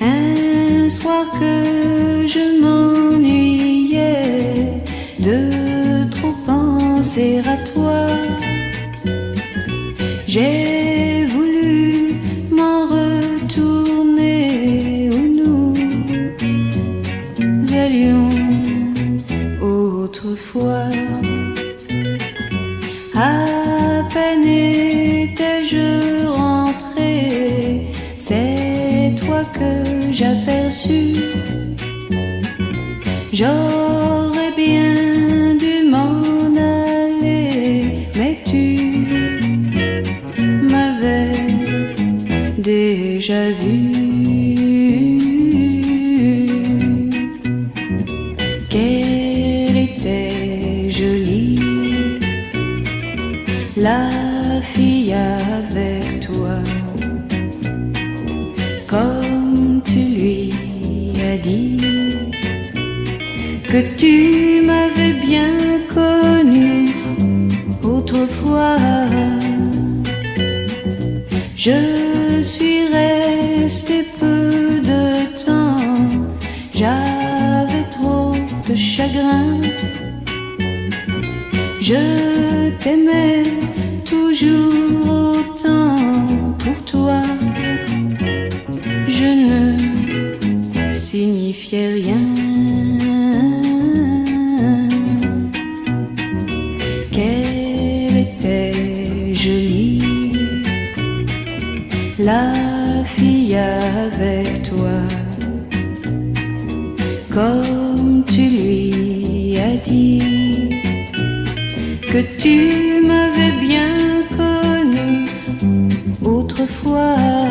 Un soir que je m'ennuyais de trop penser à toi, j'ai voulu m'en retourner où nous allions autrefois. À peine étais-je rentré, c'est toi que j'aperçus. J'aurais bien dû m'en aller, mais tu m'avais déjà vu. La fille avec toi, comme tu lui as dit que tu m'avais bien connu autrefois. Je suis resté peu de temps, j'avais trop de chagrin. T'aimais toujours autant pour toi. Je ne signifiais rien. Qu'elle était jolie, la fille avec toi, que tu m'avais bien connu autrefois.